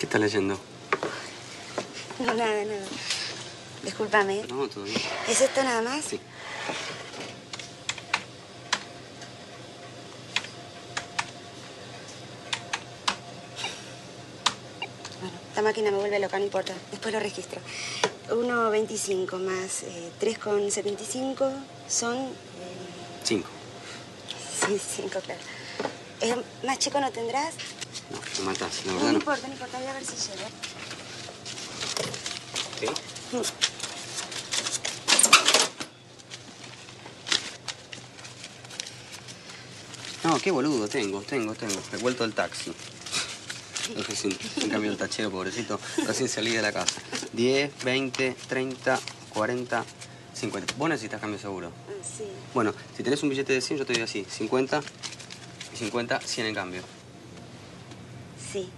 ¿Qué estás leyendo? No, nada, nada. Discúlpame. No, todo bien. ¿Es esto nada más? Sí. Bueno, la máquina me vuelve loca, no importa. Después lo registro. 1,25 más eh, 3,75 son... eh, Cinco. sí, 5, claro. Eh, ¿Más chico no tendrás? No, te matás, la verdad no no. importa, no importa. Voy a ver si llego. ¿Sí? No, qué boludo, tengo, tengo, tengo. He vuelto del taxi. Recién, sin cambio el tachero, pobrecito. Recién salí de la casa. 10, 20, 30, 40, 50. Vos necesitas cambio seguro. Ah, sí. Bueno, si tenés un billete de 100, yo te doy así. 50 y 50, 100 en cambio. Sí.